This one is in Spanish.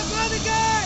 Atlética!